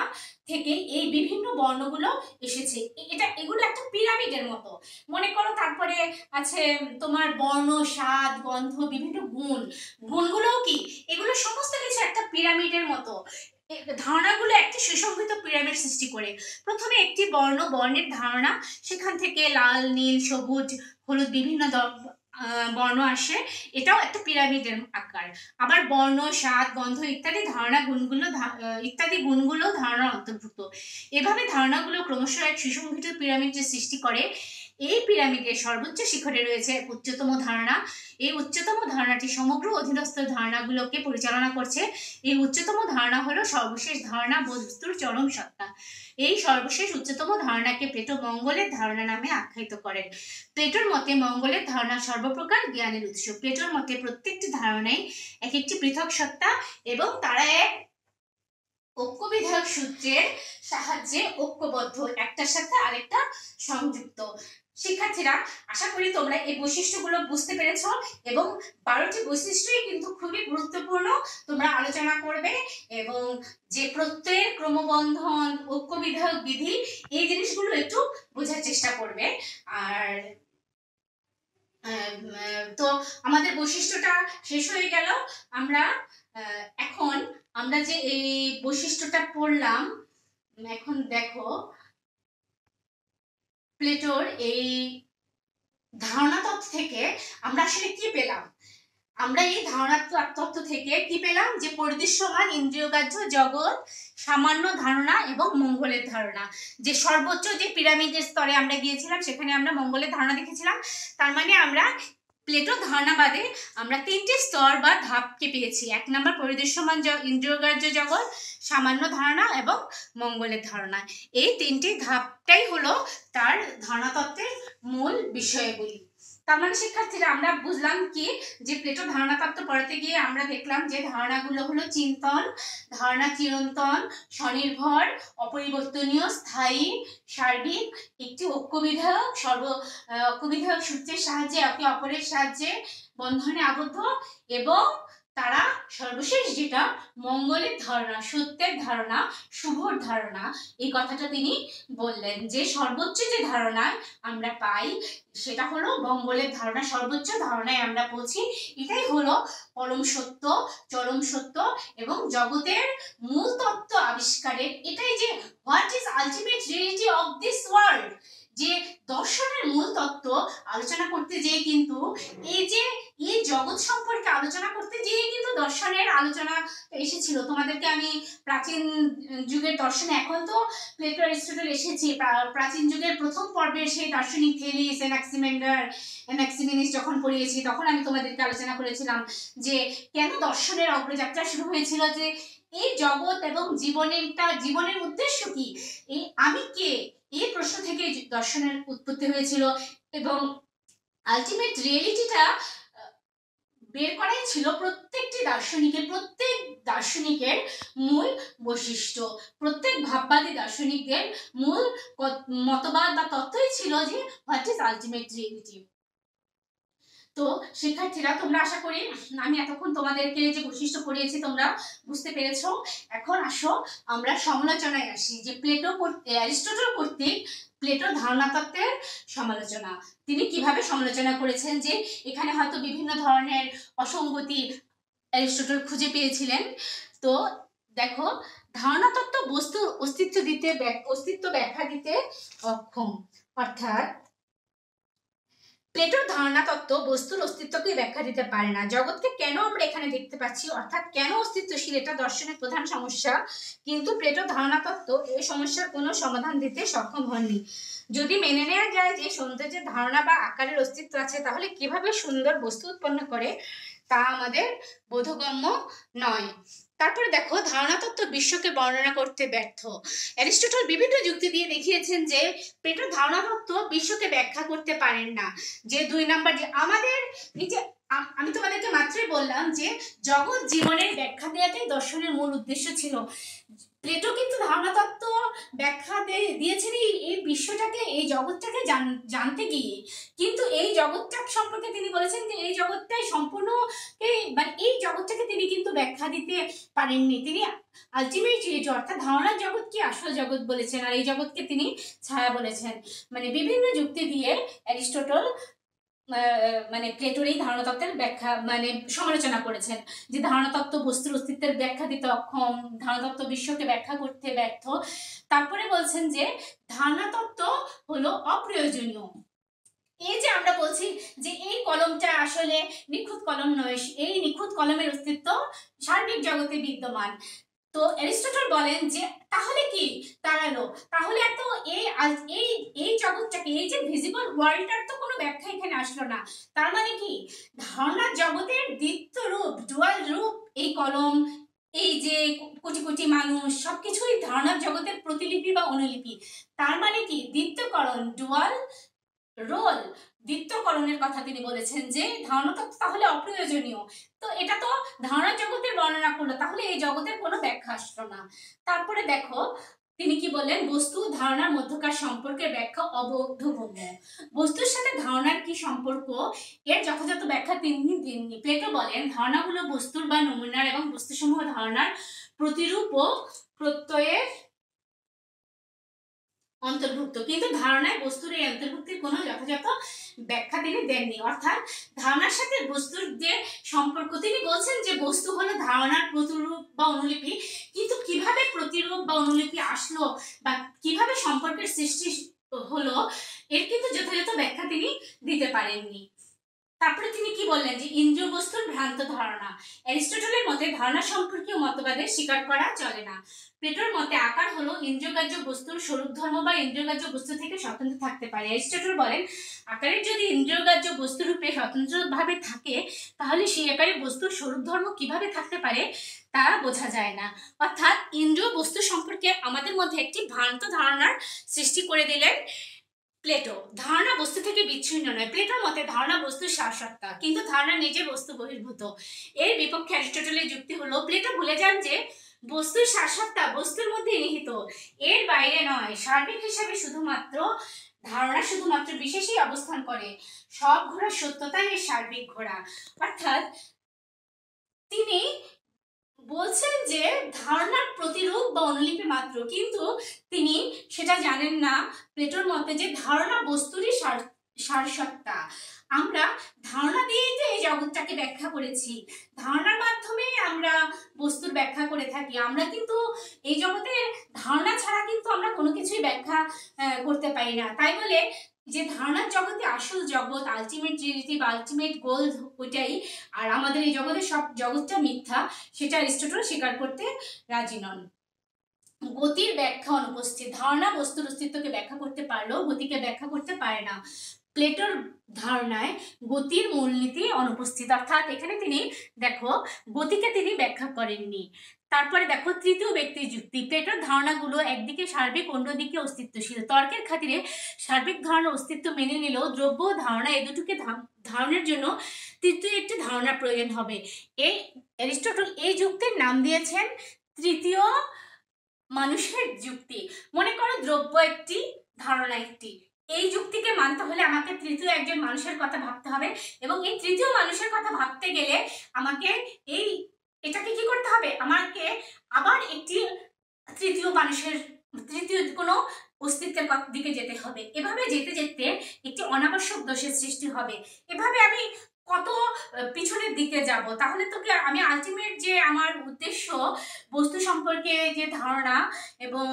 থেকে এই বিভিন্ন বর্ণগুলো এসেছে। এটা, এগুলো একটা পিরামিডের মতো। মনে করো তারপরে আছে তোমার বর্ণ, স্বাদ, গন্ধ, বিভিন্ন গুণ। গুণগুলোও কি? এগুলো সমস্ত কিছু একটা পিরামিডের মতো। ধারণাগুলো একটি সুসংহত পিরামিড সৃষ্টি করে। প্রথমে একটি বর্ণ, বর্ণের ধারণা। সেখান থেকে লাল, নীল, সবুজ, হলুদ বিভিন্ন বর্ণ আসে। এটাও একটা পিরামিডের আকার। আবার বর্ণ, স্বাদ, গন্ধ ইত্যাদি ধারণা গুণগুলো ইত্যাদি গুণগুলো ধারণার অন্তর্ভুক্ত। এভাবে ধারণাগুলো ক্রমশ এক সুসংহিত পিরামিডের সৃষ্টি করে এই পিরামিডের সর্বোচ্চ শিখরে রয়েছে উচ্চতম ধারণা। এই উচ্চতম ধারণাটি সমগ্র অধীনস্থ ধারণাগুলোকে পরিচালনা করছে। এই উচ্চতম ধারণা হলো সর্বশেষ ধারণা বস্তুর চরম সত্তা। এই সর্বশেষ উচ্চতম ধারণাকে প্লেটো মঙ্গলের ধারণা নামে আখ্যায়িত করেন। প্লেটোর মতে মঙ্গলের ধারণা সর্বপ্রকার জ্ঞানের উৎস। প্লেটোর মতে প্রত্যেকটি ধারণাই এক একটি পৃথক সত্তা এবং তারা এক ঐক্যবিধায়ক সূত্রের সাহায্যে ঐক্যবদ্ধ। একটার সাথে আরেকটা সংযুক্ত। শিক্ষার্থীরা, আশা করি তোমরা এই বৈশিষ্ট্যগুলো বুঝতে পেরেছ এবং বারোটি বৈশিষ্ট্যই কিন্তু খুবই গুরুত্বপূর্ণ তোমরা আলোচনা করবে এবং যে প্রত্যয়ের ক্রমবন্ধন ঐক্য বিধায়ক বিধি, এই জিনিসগুলো একটু বোঝার চেষ্টা করবে। আর তো আমাদের বৈশিষ্ট্যটা শেষ হয়ে গেল। আমরা এখন আমরা যে এই বৈশিষ্ট্যটা পড়লাম, এখন দেখো প্লেটোর এই ধারণা তত্ত্ব থেকে আমরা আসলে কি পেলাম? আমরা এই ধারণা তত্ত্ব থেকে কি পেলাম? যে পরিদৃশ্যমান ইন্দ্রিয়গ্রাহ্য জগৎ সামান্য ধারণা এবং মঙ্গলের ধারণা। যে সর্বোচ্চ যে পিরামিডের স্তরে আমরা গিয়েছিলাম, সেখানে আমরা মঙ্গলের ধারণা দেখেছিলাম। তার মানে আমরা প্লেটো ধারণাবাদে আমরা তিনটি স্তর বা ধাপকে পেয়েছি। এক নম্বর পরিদৃশ্যমান ইন্দ্রিয়গ্রাহ্য জগৎ, সামান্য ধারণা এবং মঙ্গলের ধারণা। এই তিনটি ধাপটাই হলো তার ধারণাতত্ত্বের মূল বিষয়গুলি। তার মানে শিক্ষার্থীরা, আমরা বুঝলাম কি যে প্লেটো ধারণা তত্ত্ব পড়াতে গিয়ে আমরা দেখলাম যে ধারণাগুলো হলো চিন্তন, ধারণা চিরন্তন, স্বনির্ভর, অপরিবর্তনীয়, স্থায়ী, সার্বিক, একটি ঐক্যবিধায়ক, সর্ব ঐক্যবিধায়ক সূত্রের সাহায্যে, একে অপরের সাহায্যে বন্ধনে আবদ্ধ এবং তারা সর্বশেষ যেটা মঙ্গলের ধারণা, সত্যের ধারণা, শুভর ধারণা, এই কথাটা তিনি বললেন যে সর্বোচ্চ যে ধারণায় আমরা পাই, সেটা হলো মঙ্গলের ধারণা, সর্বোচ্চ ধারণায় আমরা পৌঁছি। এটাই হলো পরম সত্য, চরম সত্য এবং জগতের মূল তত্ত্ব আবিষ্কারের। এটাই যে what is ultimate reality of this world যে দর্শনের মূল তত্ত্ব আলোচনা করতে যেয়ে কিন্তু এই যে এই জগৎ সম্পর্কে আলোচনা করতে যেয়ে কিন্তু দর্শনের আলোচনা এসেছিল। তোমাদেরকে আমি প্রাচীন যুগের দর্শনে, এখন তো প্লেটো অ্যারিস্টটল এসেছি। প্রাচীন যুগের প্রথম পর্বের সেই দার্শনিক থেলিস এনাক্সিমেন্ডার এনাক্সিমিনিস যখন পড়িয়েছি, তখন আমি তোমাদেরকে আলোচনা করেছিলাম যে কেন দর্শনের অগ্রযাত্রা শুরু হয়েছিল, যে এই জগৎ এবং জীবনেরটা, জীবনের উদ্দেশ্য কি? এই আমি কে? এই প্রশ্ন থেকে দর্শনের উৎপত্তি হয়েছিল এবং আলটিমেট রিয়েলিটিটা বের করাই ছিল প্রত্যেকটি দার্শনিকের, প্রত্যেক দার্শনিকের মূল বৈশিষ্ট্য। প্রত্যেক ভাববাদী দার্শনিকদের মূল মতবাদ বা তত্ত্বই ছিল যে হোয়াট ইজ আলটিমেট রিয়েলিটি তো শিক্ষার্থীরা, তোমরা আশা করি আমি এতক্ষণ তোমাদেরকে যে বৈশিষ্ট্য পড়িয়েছি তোমরা বুঝতে পেরেছ। এখন আসো, আমরা সমালোচনায় আসি। যে প্লেটো অ্যারিস্টোটল কর্তৃক প্লেটোর ধারণা তত্ত্বের সমালোচনা। তিনি কীভাবে সমালোচনা করেছেন যে এখানে হয়তো বিভিন্ন ধরনের অসঙ্গতি অ্যারিস্টোটল খুঁজে পেয়েছিলেন? তো দেখো ধারণা তত্ত্ব বস্তুর অস্তিত্ব দিতে অস্তিত্ব ব্যাখ্যা দিতে অক্ষম। অর্থাৎ প্লেটোর ধারণা তত্ত্ব বস্তুর অস্তিত্বকে ব্যাখ্যা দিতে পারে না। জগৎকে কেন আমরা এখানে দেখতে পাচ্ছি? অর্থাৎ কেন অস্তিত্বশীল? এটা দর্শনের প্রধান সমস্যা। কিন্তু প্লেটোর ধারণা তত্ত্ব এই সমস্যার কোনো সমাধান দিতে সক্ষম হননি। যদি মেনে নেওয়া যায় যে সৌন্দর্যের ধারণা বা আকারের অস্তিত্ব আছে, তাহলে কীভাবে সুন্দর বস্তু উৎপন্ন করে তা আমাদের বোধগম্য নয়। তারপরে দেখো ধারণা তত্ত্ব বিশ্বকে বর্ণনা করতে ব্যর্থ। অ্যারিস্টোটল বিভিন্ন যুক্তি দিয়ে দেখিয়েছেন যে প্লেটো ধারণা তত্ত্ব বিশ্বকে ব্যাখ্যা করতে পারেন না। যে দুই নাম্বার যে আমাদের নিজে আমি তোমাদেরকে মাত্রই বললাম যে, জগৎ জীবনের ব্যাখ্যা দেওয়াটাই দর্শনের মূল উদ্দেশ্য ছিল। প্লেটো কিন্তু ধারণা তত্ত্ব ব্যাখ্যা দিয়েছেন এই বিশ্বটাকে, এই জগৎটাকে জান- জানতে গিয়ে। কিন্তু এই জগৎটা সম্পর্কে তিনি বলেছেন যে এই জগৎটাই সম্পূর্ণ মানে এই জগৎটাকে তিনি কিন্তু ব্যাখ্যা দিতে পারেননি। তিনি আলটিমেট রিয়েলিটি অর্থাৎ ধারণার জগৎ কি, আসল জগৎ বলেছেন। আর এই জগৎকে তিনি ছায়া বলেছেন। মানে বিভিন্ন যুক্তি দিয়ে অ্যারিস্টটল মানে প্লেটোর এই ধারণা তত্ত্বের ব্যাখ্যা মানে সমালোচনা করেছেন যে ধারণাতত্ত্ব বস্তুর অস্তিত্বের ব্যাখ্যা দিতে অক্ষম, ধারণাতত্ত্ব বিশ্বকে ব্যাখ্যা করতে ব্যর্থ। তারপরে বলছেন যে ধারণাতত্ত্ব হলো অপ্রয়োজনীয়। এই যে আমরা বলছি যে এই কলমটা আসলে নিখুঁত কলম নয়, এই নিখুঁত কলমের অস্তিত্ব সার্বিক জগতে বিদ্যমান। তো অ্যারিস্টটল বলেন যে, তাহলে কি? দাঁড়াল। তাহলে এত এই এই এই জগৎটাকে, এই যে ভিজিবল ওয়ার্ল্ডটার তো কোনো ব্যাখ্যা এখানে আসলো না। তার মানে কি? ধারণার জগতের দ্বিত্ব রূপ ডুয়াল রূপ, এই কলম, এই যে কোটি কোটি মানুষ, সবকিছুই ধারণার জগতের প্রতিলিপি বা অনুলিপি। তার মানে কি? দ্বিত্বকরণ ডুয়াল রোল দ্বিত্বকরণের কথা তিনি বলেছেন যে, ধারণা তত্ত্ব তাহলে অপ্রয়োজনীয়। তো এটা তো ধারণা জগতের বর্ণনা করল, তাহলে এই জগতের কোনো ব্যাখ্যা আসলো না। তারপরে দেখো, তিনি কি বললেন? বস্তু ধারণার মধ্যকার সম্পর্কের ব্যাখ্যা অবোধগম্য বস্তুর সাথে ধারণার কি সম্পর্ক? এর যথাযথ ব্যাখ্যা তিনি দেননি। প্লেটো বলেন, ধারণাগুলো বস্তুর বা নমুনার এবং বস্তুসমূহ ধারণার প্রতিরূপ ও প্রত্যয়ের অন্তর্ভুক্ত। কিন্তু ধারণায় বস্তুর এই অন্তর্ভুক্তির কোনো যথাযথ ব্যাখ্যা তিনি দেননি। অর্থাৎ ধারণার সাথে বস্তুর যে সম্পর্ক, তিনি বলছেন যে বস্তু হলো ধারণার প্রতিরূপ বা অনুলিপি। কিন্তু কীভাবে প্রতিরূপ বা অনুলিপি আসলো বা কীভাবে সম্পর্কের সৃষ্টি হলো, এর কিন্তু যথাযথ ব্যাখ্যা তিনি দিতে পারেননি। তারপরে তিনি কি বললেন যে ইন্দ্রিয় বস্তুর ভ্রান্ত ধারণা? অ্যারিস্টটলের মতে ধারণা সম্পর্কীয় মতবাদে স্বীকার করা চলে না। প্লেটোর মতে আকার হলো ইন্দ্রিয়গ্রাহ্য বস্তুর স্বরূপ ধর্ম বা ইন্দ্রিয়গ্রাহ্য বস্তু থেকে স্বতন্ত্র থাকতে পারে। অ্যারিস্টটল বলেন, আকারের যদি ইন্দ্রিয়গ্রাহ্য বস্তু রূপে স্বতন্ত্রভাবে থাকে, তাহলে সেই আকারে বস্তুর স্বরূপ ধর্ম কীভাবে থাকতে পারে তা বোঝা যায় না। অর্থাৎ ইন্দ্রিয় বস্তু সম্পর্কে আমাদের মধ্যে একটি ভ্রান্ত ধারণার সৃষ্টি করে দিলেন প্লেটো, ধারণা বস্তু থেকে বিচ্ছিন্ন নয়। প্লেটোর মতে ধারণা বস্তু শাসত্তা কিন্তু ধারণা নিজে বস্তু বহির্ভূত। এর বিপক্ষে অ্যারিস্টটলের যুক্তি হলো, প্লেটো ভুলে যান যে বস্তুর শাসত্তা বস্তুর মধ্যে নিহিত। এর বাইরে নয়, সার্বিক হিসাবে শুধুমাত্র ধারণা শুধুমাত্র বিশেষই অবস্থান করে। সব ঘোড়ার সত্যতাই এর সার্বিক ঘোড়া। অর্থাৎ তিনি বলছেন যে ধারণার প্রতিরূপ বা অনুলিপি মাত্র, কিন্তু তিনি সেটা জানেন না। প্লেটোর মতে যে ধারণা বস্তুরই সার সারসত্তা আমরা ধারণা দিয়েই তো এই জগৎটাকে ব্যাখ্যা করেছি। ধারণার মাধ্যমে আমরা বস্তুর ব্যাখ্যা করে থাকি। আমরা কিন্তু এই জগতের ধারণা ছাড়া কিন্তু আমরা কোনো কিছুই ব্যাখ্যা করতে পারি না। তাই বলে যে ধারণার জগতে আসল জগৎ আলটিমেট রিয়েলিটি বা আলটিমেট গোল ওইটাই, আর আমাদের এই জগতের সব জগৎটা মিথ্যা, সেটা অ্যারিস্টটল স্বীকার করতে রাজি নন। গতির ব্যাখ্যা অনুপস্থিত, ধারণা বস্তুর অস্তিত্বকে ব্যাখ্যা করতে পারলেও গতিকে ব্যাখ্যা করতে পারে না। প্লেটোর ধারণায় গতির মূলনীতি অনুপস্থিত, অর্থাৎ এখানে তিনি, দেখো, গতিকে তিনি ব্যাখ্যা করেননি। তারপরে দেখো তৃতীয় ব্যক্তির যুক্তি। প্লেটোর ধারণাগুলো একদিকে সার্বিক, অন্যদিকে অস্তিত্বশীল। তর্কের খাতিরে সার্বিক ধারণার অস্তিত্ব মেনে নিলেও দ্রব্য ধারণা এ দুটোকে ধারণের জন্য তৃতীয় একটি ধারণার প্রয়োজন হবে। এই অ্যারিস্টটল এই যুক্তির নাম দিয়েছেন তৃতীয় মানুষের যুক্তি। মনে করো দ্রব্য একটি, ধারণা একটি। এই যুক্তিকে মানতে হলে আমাকে তৃতীয় একজন মানুষের কথা ভাবতে হবে এবং এই তৃতীয় মানুষের কথা ভাবতে গেলে আমাকে এই এটাকে কি করতে হবে? আমাকে আবার একটি তৃতীয় মানুষের, তৃতীয় কোনো অস্তিত্বের দিকে যেতে হবে। এভাবে যেতে যেতে একটি অনাবশ্যক দোষের সৃষ্টি হবে। এভাবে আমি কত পিছনের দিকে যাব? তাহলে তো কি আমি আলটিমেট যে আমার উদ্দেশ্য, বস্তু সম্পর্কে যে ধারণা এবং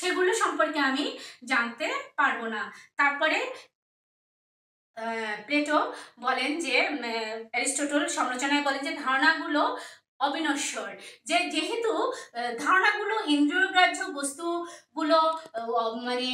সেগুলো সম্পর্কে আমি জানতে পারব না। তারপরে প্লেটো বলেন যে অ্যারিস্টটল সমালোচনায় বলেন যে ধারণাগুলো অবিনশ্বর। যে যেহেতু ধারণাগুলো ইন্দ্রিয়গ্রাহ্য বস্তুগুলো মানে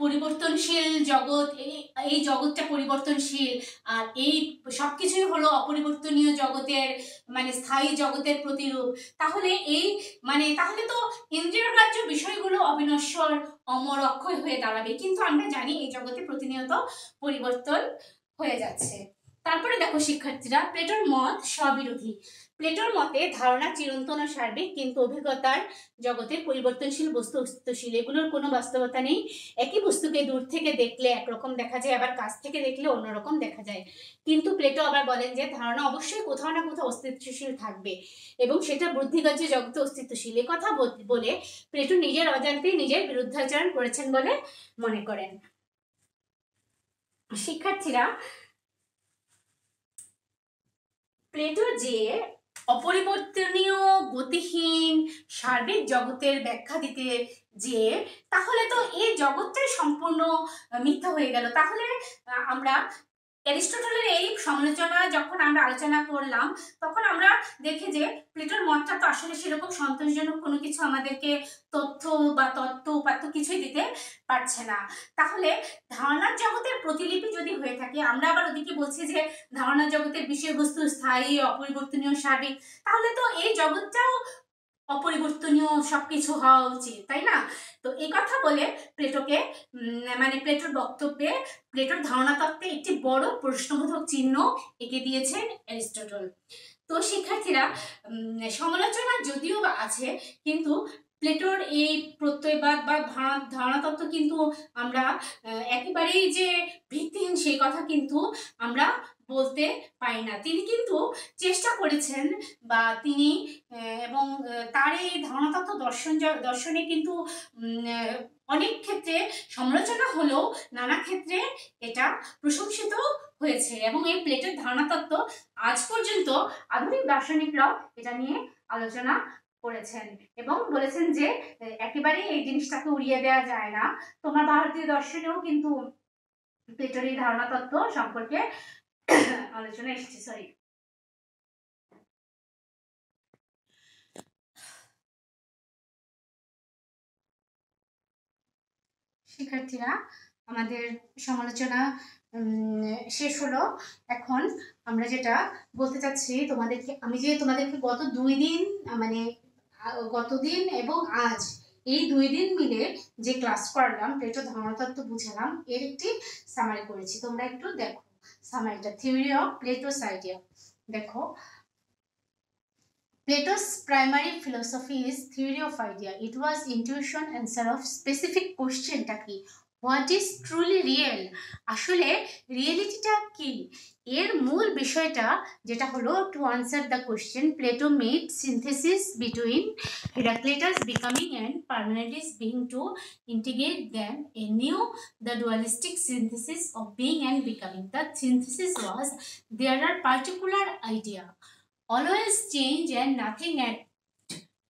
পরিবর্তনশীল জগৎ, এই এই জগৎটা পরিবর্তনশীল, আর এই সব কিছুই হলো অপরিবর্তনীয় জগতের মানে স্থায়ী জগতের প্রতিরূপ, তাহলে এই মানে তাহলে তো ইন্দ্রিয়গ্রাহ্য বিষয়গুলো অবিনশ্বর, অমর, অক্ষয় হয়ে দাঁড়াবে। কিন্তু আমরা জানি এই জগতে প্রতিনিয়ত পরিবর্তন হয়ে যাচ্ছে। তারপরে দেখো শিক্ষার্থীরা, প্লেটোর মত স্ববিরোধী। প্লেটোর মতে, ধারণা চিরন্তন সার্বিক, কিন্তু অভিজ্ঞতার জগতের পরিবর্তনশীল বস্তু অস্তিত্বশীল। এগুলোর কোনো বাস্তবতা নেই। একই বস্তুকে দূর থেকে দেখলে একরকম দেখা যায়, আবার কাছ থেকে দেখলে অন্যরকম দেখা যায়। কিন্তু প্লেটো আবার বলেন যে, ধারণা অবশ্যই কোথাও না কোথাও অস্তিত্বশীল থাকবে এবং সেটা বুদ্ধিগজ্য জগতে অস্তিত্বশীল। এ কথা বলে প্লেটো নিজের অজান্তেই নিজের বিরুদ্ধাচরণ করেছেন বলে মনে করেন। শিক্ষার্থীরা প্লেটো যে অপরিবর্তনীয়, গতিহীন, সার্বিক জগতের ব্যাখ্যা দিতে যে, তাহলে তো এই জগৎটাই সম্পূর্ণ মিথ্যা হয়ে গেল। তাহলে আমরা অ্যারিস্টোটলের এই সমালোচনা যখন আমরা আলোচনা করলাম, তখন আমরা দেখি যে প্লেটোর মতটা তো আসলে সেরকম সন্তোষজনক কোনো কিছু আমাদেরকে তথ্য বা তত্ত্ব উপাত্ত কিছুই দিতে পারছে না। তাহলে ধারণার জগতের প্রতিলিপি যদি হয়ে থাকে, আমরা আবার ওদিকে বলছি যে ধারণার জগতের বিষয়বস্তু স্থায়ী, অপরিবর্তনীয়, সার্বিক, তাহলে তো এই জগৎটাও অপরিবর্তনীয় সবকিছু হওয়া উচিত, তাই না? তো এই কথা বলে প্লেটোকে মানে প্লেটোর বক্তব্যে প্লেটোর ধারণা তত্ত্বে একটি বড় প্রশ্নবোধক চিহ্ন এঁকে দিয়েছেন অ্যারিস্টটল। তো শিক্ষার্থীরা সমালোচনা যদিও বা আছে, কিন্তু প্লেটোর এই প্রত্যয়বাদ বা ধারণা তত্ত্ব কিন্তু আমরা একেবারেই যে ভিত্তিহীন সেই কথা কিন্তু আমরা বলতে পারি না। তিনি কিন্তু চেষ্টা করেছেন বা তিনি এবং তার এই ধারণাতত্ত্ব দর্শন দর্শনে কিন্তু অনেক ক্ষেত্রে সমালোচনা হলেও নানা ক্ষেত্রে এটা প্রশংসিত হয়েছে। এবং এই প্লেটের ধারণাতত্ত্ব আজ পর্যন্ত আধুনিক দার্শনিকরাও এটা নিয়ে আলোচনা করেছেন এবং বলেছেন যে একেবারেই এই জিনিসটাকে উড়িয়ে দেওয়া যায় না। তোমার ভারতীয় দর্শনেও কিন্তু প্লেটোর এই ধারণা তত্ত্ব সম্পর্কে আলোচনা এসেছে সরি শিক্ষার্থীরা, আমাদের সমালোচনা শেষ হলো। এখন আমরা যেটা বলতে চাচ্ছি, তোমাদেরকে, আমি যে তোমাদেরকে গত দুই দিন মানে গত দিন এবং আজ, এই দুই দিন মিলে যে ক্লাস করলাম, প্লেটো ধর্মতত্ত্ব বুঝালাম, এর একটি সামারি করেছি। তোমরা একটু দেখো। সামারিটা থিওরি অফ প্লেটোস আইডিয়া দেখো Plato's primary philosophy is theory of idea. It was intuition answer of specific question টা কি হোয়াট ইজ ট্রুলি রিয়েল আসলে রিয়েলিটিটা কি? এর মূল বিষয়টা যেটা হলো to answer the question Plato made synthesis between Heraclitus becoming and Parmenides being to integrate then a new the dualistic synthesis of being and becoming the synthesis was there are particular idea always change and nothing at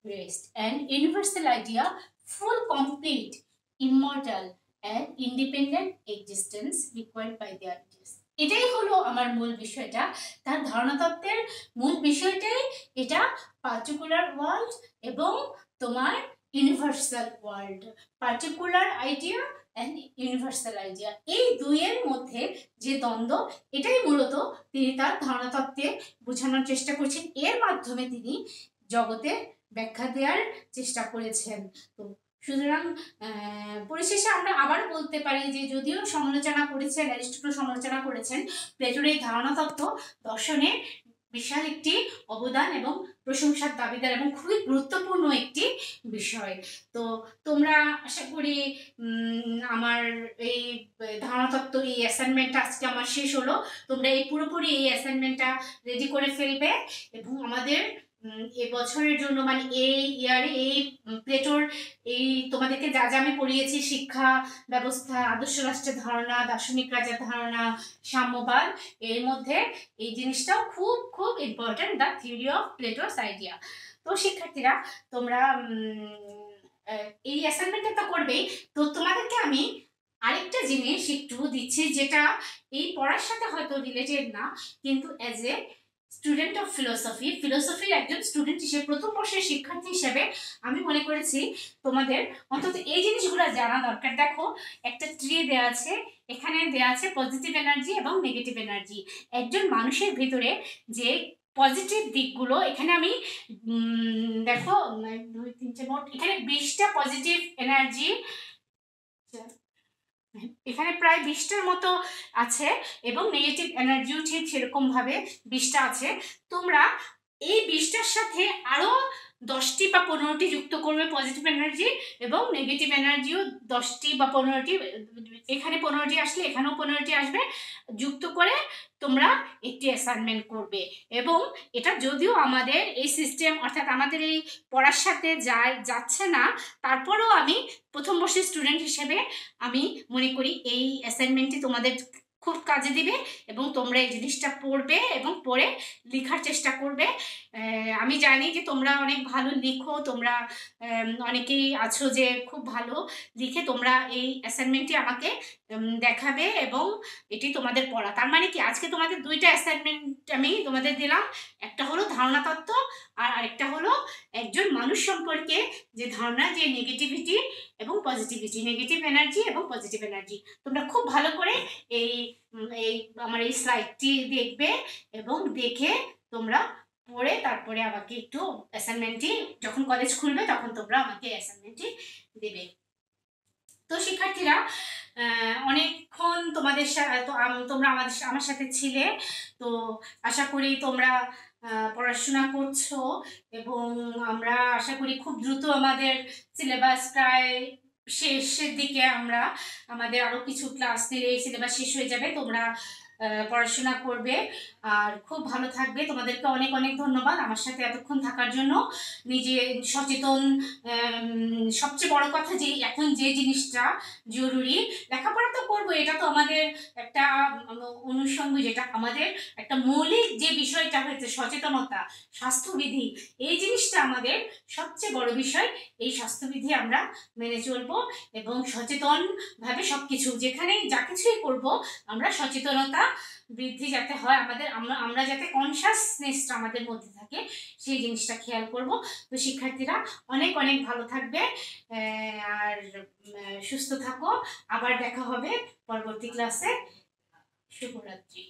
rest and universal idea full complete immortal. And independent existence required by the artist এটাই হলো আমার মূল বিষয়টা। তার ধারণা তত্ত্বের মূল বিষয়টাই এটা পার্টিকুলার ওয়ার্ল্ড এবং তোমার universal world particular idea and universal idea এই দুইয়ের মধ্যে যে দ্বন্দ্ব, এটাই মূলত তিনি তার ধারণা তত্ত্বে বোঝানোর চেষ্টা করছেন। এর মাধ্যমে তিনি জগতের ব্যাখ্যা দেওয়ার চেষ্টা করেছেন। তো সুতরাং পরিশেষে আমরা আবার বলতে পারি যে যদিও সমালোচনা করেছেন, অ্যারিস্টটল সমালোচনা করেছেন, প্লেটোর এই ধারণা তত্ত্ব দর্শনে বিশাল একটি অবদান এবং প্রশংসার দাবিদার এবং খুবই গুরুত্বপূর্ণ একটি বিষয়। তো তোমরা আশা করি আমার এই ধারণাতত্ত্ব এই অ্যাসাইনমেন্টটা আজকে আমার শেষ হলো। তোমরা এই পুরোপুরি এই অ্যাসাইনমেন্টটা রেডি করে ফেলবে এবং আমাদের বছরের জন্য মানে এই ইয়ারে এই প্লেটোর এই তোমাদেরকে যা যা আমি পড়িয়েছি, শিক্ষা ব্যবস্থা, আদর্শ রাষ্ট্রের ধারণা, দার্শনিক রাজার ধারণা, সাম্যবাদ, এর মধ্যে এই জিনিসটাও খুব খুব important the theory of Plato's idea তো শিক্ষার্থীরা, তোমরা এই অ্যাসাইনমেন্টটা তো করবেই। তো তোমাদেরকে আমি আরেকটা জিনিস একটু দিচ্ছি, যেটা এই পড়ার সাথে হয়তো রিলেটেড না, কিন্তু as a student of philosophy ফিলোসফির একজন স্টুডেন্ট হিসেবে, প্রথম বর্ষের শিক্ষার্থী হিসেবে আমি মনে করেছি তোমাদের অন্তত এই জিনিসগুলো জানা দরকার। দেখো, একটা ট্রি দেওয়া আছে, এখানে দেওয়া আছে পজিটিভ এনার্জি এবং নেগেটিভ এনার্জি একজন মানুষের ভিতরে যে পজিটিভ দিকগুলো, এখানে আমি দেখো দুই তিনটে মোট এখানে বিশটা পজিটিভ এনার্জি এখানে প্রায় বিশটার মতো আছে এবং নেগেটিভ এনার্জিও ঠিক সেরকমভাবে বিশটা আছে। তোমরা এই বিশটার সাথে আরও দশটি বা পনেরোটি যুক্ত করবে পজিটিভ এনার্জি এবং নেগেটিভ এনার্জিও দশটি বা পনেরোটি, এখানে পনেরোটি আসলে এখানেও পনেরোটি আসবে, যুক্ত করে তোমরা একটি অ্যাসাইনমেন্ট করবে। এবং এটা যদিও আমাদের এই সিস্টেম অর্থাৎ আমাদের এই পড়ার সাথে যায়, যাচ্ছে না, তারপরেও আমি প্রথম বর্ষের স্টুডেন্ট হিসেবে আমি মনে করি এই অ্যাসাইনমেন্টটি তোমাদের খুব কাজে দিবে এবং তোমরা এই জিনিসটা পড়বে এবং পড়ে লেখার চেষ্টা করবে। আমি জানি যে তোমরা অনেক ভালো লিখো, তোমরা অনেকেই আছো যে খুব ভালো লিখে তোমরা এই অ্যাসাইনমেন্টটি আমাকে দেখাবে এবং এটি তোমাদের পড়া। তার মানে কি? আজকে তোমাদের দুইটা অ্যাসাইনমেন্ট আমি তোমাদের দিলাম। একটা হলো ধারণা তত্ত্ব আর আরেকটা হলো একজন মানুষ সম্পর্কে যে ধারণা, যে নেগেটিভিটি এবং পজিটিভিটি নেগেটিভ এনার্জি এবং পজিটিভ এনার্জি তোমরা খুব ভালো করে এই এই আমার এই স্লাইডটি দেখবে এবং দেখে তোমরা পড়ে তারপরে আমাকে একটু অ্যাসাইনমেন্টটি যখন কলেজ খুলবে তখন তোমরা আমাকে অ্যাসাইনমেন্টটি দেবে। তো শিক্ষার্থীরা অনেকক্ষণ তোমাদের তোমরা আমাদের আমার সাথে ছিলে। তো আশা করি তোমরা পড়াশোনা করছ এবং আমরা আশা করি খুব দ্রুত আমাদের সিলেবাস প্রায় শেষের দিকে আমরা আমাদের আরও কিছু ক্লাস দিলে সিলেবাস শেষ হয়ে যাবে। তোমরা পড়াশোনা করবে। আর খুব ভালো থাকবে। তোমাদেরকে অনেক অনেক ধন্যবাদ আমার সাথে এতক্ষণ থাকার জন্য। নিজে সচেতন সবচেয়ে বড় কথা যে এখন যে জিনিসটা জরুরি, লেখাপড়া তো করব, এটা তো আমাদের একটা অনুষঙ্গ যেটা আমাদের একটা মৌলিক যে বিষয়টা হয়েছে, সচেতনতা, স্বাস্থ্যবিধি, এই জিনিসটা আমাদের সবচেয়ে বড় বিষয়। এই স্বাস্থ্যবিধি আমরা মেনে চলবো এবং সচেতনভাবে সব কিছু যেখানেই যা কিছুই করব, আমরা সচেতনতা বৃদ্ধি যাতে হয় আমাদের, আমরা আমরা যাতে কনসাসনেসটা আমাদের মধ্যে থাকে, সেই জিনিসটা খেয়াল করব। তো শিক্ষার্থীরা অনেক অনেক ভালো থাকবে আর সুস্থ থাকো। আবার দেখা হবে পরবর্তী ক্লাসে শুভরাত্রি।